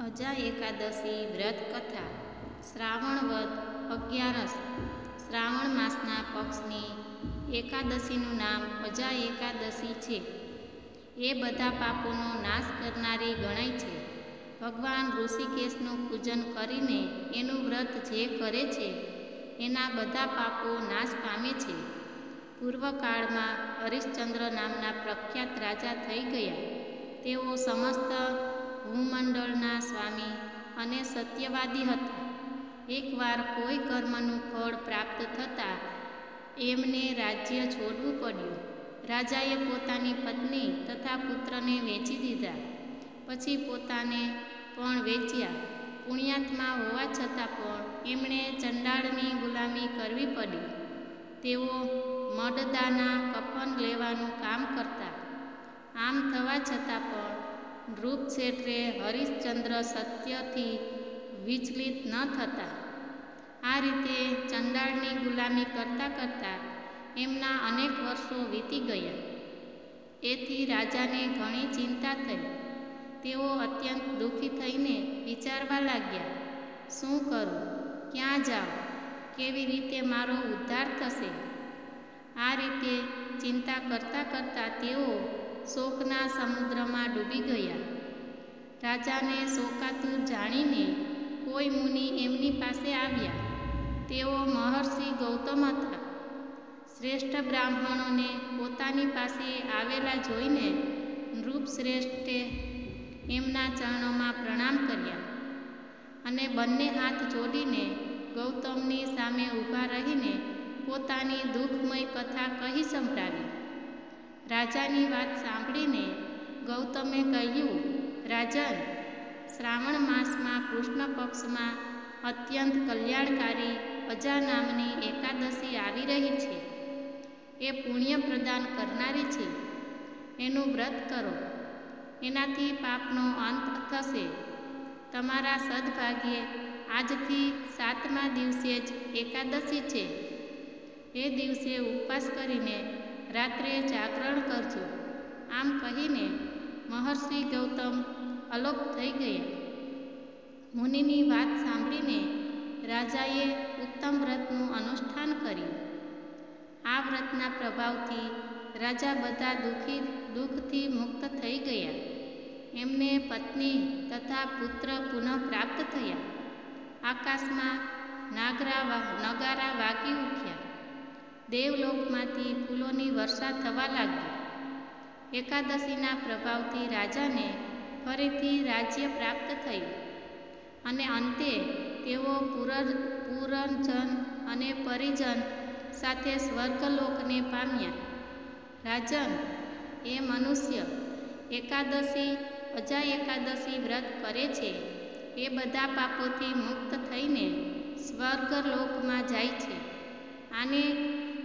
અજા એકાદશી વ્રત કથા શ્રાવણ વદ અગિયારસ, શ્રાવણ માસના પક્ષની એકાદશીનું નામ અજા એકાદશી છે. એ બધા પાપોનો નાશ કરનારી ગણાય છે. ભગવાન ઋષિકેશનું પૂજન કરીને એનું વ્રત જે કરે છે, એના બધા પાપો નાશ પામે છે. પૂર્વકાળમાં હરિશ્ચંદ્ર નામના પ્રખ્યાત રાજા થઈ ગયા. તેઓ સમસ્ત ભૂમંડળના સ્વામી અને સત્યવાદી હતા. એકવાર કોઈ કર્મનું ફળ પ્રાપ્ત થતાં એમને રાજ્ય છોડવું પડ્યું. રાજાએ પોતાની પત્ની તથા પુત્રને વેચી દીધા. પછી પોતાને પણ વેચ્યા. પુણ્યાત્મા હોવા છતાં પણ એમણે ચંડાળની ગુલામી કરવી પડી તેઓ મડદાના કફન લેવાનું કામ કરતા. આમ થવા છતાં પણ નૃપ શેઠે હરિશ્ચંદ્ર સત્યથી વિચલિત ન થતા. આ રીતે ચંડાળની ગુલામી કરતાં કરતાં એમના અનેક વર્ષો વીતી ગયા. એથી રાજાને ઘણી ચિંતા થઈ. તેઓ અત્યંત દુઃખી થઈને વિચારવા લાગ્યા, શું કરું? ક્યાં જાઉં? કેવી રીતે મારો ઉદ્ધાર થશે? આ રીતે ચિંતા કરતાં કરતાં તેઓ શોકના સમુદ્રમાં ડૂબી ગયા. રાજાને શોકાતું જાણીને કોઈ મુનિ એમની પાસે આવ્યા. તેઓ મહર્ષિ ગૌતમ હતા. શ્રેષ્ઠ બ્રાહ્મણોને પોતાની પાસે આવેલા જોઈને નૃપશ્રેષ્ઠે એમના ચરણોમાં પ્રણામ કર્યા અને બંને હાથ જોડીને ગૌતમની સામે ઊભા રહીને પોતાની દુઃખમય કથા કહી સંભળાવી. રાજાની વાત સાંભળીને ગૌતમે કહ્યું, રાજન, શ્રાવણ માસમાં કૃષ્ણ પક્ષમાં અત્યંત કલ્યાણકારી અજા નામની એકાદશી આવી રહી છે. એ પુણ્ય પ્રદાન કરનારી છે. એનું વ્રત કરો. એનાથી પાપનો અંત થશે. તમારા સદભાગ્યે આજથી સાતમા દિવસે જ એકાદશી છે. એ દિવસે ઉપવાસ કરીને રાત્રે જાગરણ કરજો. આમ કહીને મહર્ષિ ગૌતમ અલોપ થઈ ગયા. મુનિની વાત સાંભળીને રાજાએ ઉત્તમ વ્રતનું અનુષ્ઠાન કર્યું. આ વ્રતના પ્રભાવથી રાજા બધા દુઃખી, દુઃખથી મુક્ત થઈ ગયા. એમને પત્ની તથા પુત્ર પુનઃ પ્રાપ્ત થયા. આકાશમાં નાગરા નગારા વાગી ઉઠ્યા. દેવલોકમાંથી ફૂલોની વર્ષા થવા લાગી. એકાદશીના પ્રભાવથી રાજાને ફરીથી રાજ્ય પ્રાપ્ત થયું અને અંતે તેઓ પુર પુરજન અને પરિજન સાથે સ્વર્ગલોકને પામ્યા. રાજન એ મનુષ્ય એકાદશી અજા એકાદશી વ્રત કરે છે. એ બધા પાપોથી મુક્ત થઈને સ્વર્ગલોકમાં જાય છે. આને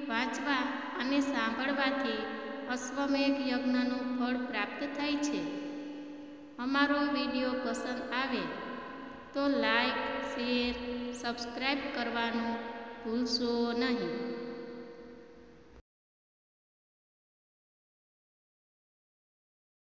વાંચવા અને સાંભળવાથી અશ્વમેઘ યજ્ઞનું ફળ પ્રાપ્ત થાય છે. અમારો વીડિયો પસંદ આવે તો લાઈક, શેર સબસ્ક્રાઈબ કરવાનું ભૂલશો નહીં.